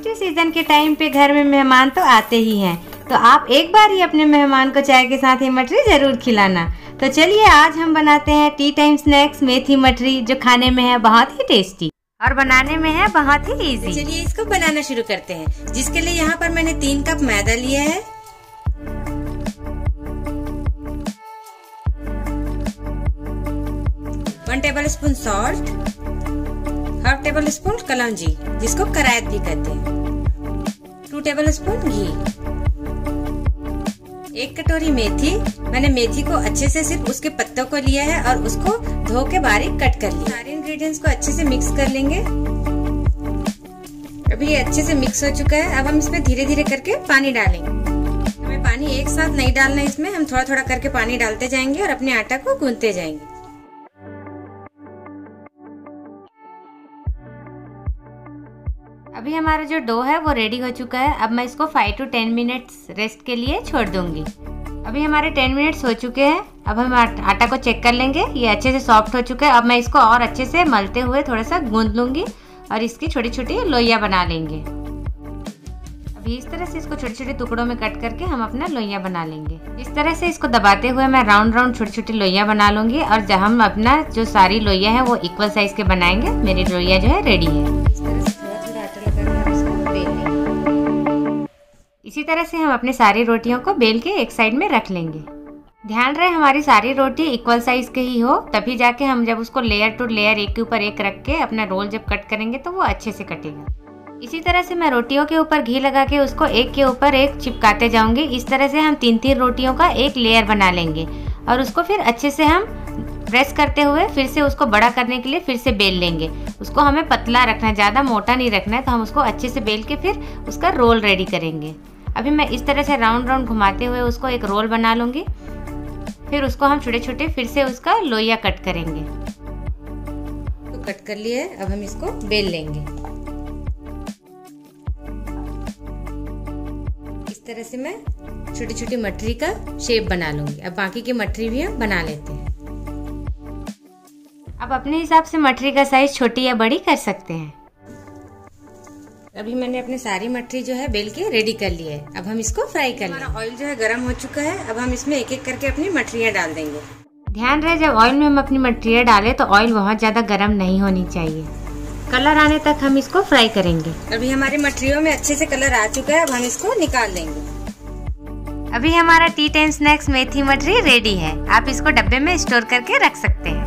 Tasty season के time पे घर में मेहमान तो आते ही हैं। तो आप एक बार ही अपने मेहमान को चाय के साथ ही मटरी ज़रूर खिलाना। तो चलिए आज हम बनाते हैं टी टाइम स्नैक्स, मेथी मटरी जो खाने में है बहुत ही टेस्टी और बनाने में है बहुत ही इजी चलिए इसको बनाना शुरू करते हैं। जिसके लिए यहाँ पर मैंने तीन कप मैदा लिया है। One tablespoon salt half tablespoon कलौजी, जिसको करायत भी कहते हैं। टू टेबल स्पून घी। एक कटोरी मेथी। मैंने मेथी को अच्छे से सिर्फ़ उसके पत्तों को लिया है और उसको धो के बारीक कट कर लिया। सारे इंग्रेडिएंट्स को अच्छे से मिक्स कर लेंगे। अभी ये अच्छे से मिक्स हो चुका है। अब हम इसमें धीरे धीरे करके पानी डालेंगे। हमें पानी एक साथ नहीं डालना इसमें। हम थोड़ा थोड़ा करके पानी डालते जाएँगे और अपने आटा को गूंदते जाएँगे। अभी हमारा जो डो है वो रेडी हो चुका है। अब मैं इसको five to ten minutes rest के लिए छोड़ दूँगी। अभी हमारे टेन मिनट्स हो चुके हैं। अब हम आटा को चेक कर लेंगे। ये अच्छे से सॉफ्ट हो चुका है। अब मैं इसको और अच्छे से मलते हुए थोड़ा सा गूंद लूँगी और इसकी छोटी छोटी लोइया बना लेंगे। अभी इस तरह से इसको छोटे छोटे टुकड़ों में कट करके हम अपना लोइया बना लेंगे। इस तरह से इसको दबाते हुए मैं राउंड राउंड छोटी छोटी लोइया बना लूँगी और हम अपना जो सारी लोइया है वो इक्वल साइज़ के बनाएँगे, मेरी लोइया जो है रेडी है। इसी तरह से हम अपने सारी रोटियों को बेल के एक साइड में रख लेंगे। ध्यान रहे, हमारी सारी रोटी इक्वल साइज़ के ही हो, तभी जाके हम जब उसको लेयर टू लेयर एक के ऊपर एक रख के अपना रोल जब कट करेंगे तो वो अच्छे से कटेगा। इसी तरह से मैं रोटियों के ऊपर घी लगा के उसको एक के ऊपर एक चिपकाते जाऊँगी। इस तरह से हम तीन तीन रोटियों का एक लेयर बना लेंगे और उसको फिर अच्छे से हम प्रेस करते हुए फिर से उसको बड़ा करने के लिए फिर से बेल लेंगे। उसको हमें पतला रखना है, ज़्यादा मोटा नहीं रखना है तो हम उसको अच्छे से बेल के फिर उसका रोल रेडी करेंगे। अभी मैं इस तरह से राउंड राउंड घुमाते हुए उसको एक रोल बना लूँगी। फिर उसको हम छोटे छोटे फिर से उसका लोइया कट करेंगे। तो कट कर लिया है अब हम इसको बेल लेंगे। इस तरह से मैं छोटी छोटी मटरी का शेप बना लूँगी। अब बाकी की मटरी भी हम बना लेते हैं। अब अपने हिसाब से मटरी का साइज़ छोटी या बड़ी कर सकते हैं। अभी मैंने अपने सारी मटरी जो है बेल के रेडी कर ली है। अब हम इसको फ्राई कर हमारा ऑयल जो है गर्म हो चुका है। अब हम इसमें एक एक करके अपनी मटरियाँ डाल देंगे। ध्यान रहे जब ऑयल में हम अपनी मटरियाँ डालें तो ऑयल बहुत ज़्यादा गर्म नहीं होनी चाहिए। कलर आने तक हम इसको फ्राई करेंगे। अभी हमारी मटरियों में अच्छे से कलर आ चुका है। अब हम इसको निकाल लेंगे। अभी हमारा टी टेन स्नैक्स मेथी मटरी रेडी है। आप इसको डब्बे में स्टोर करके रख सकते हैं।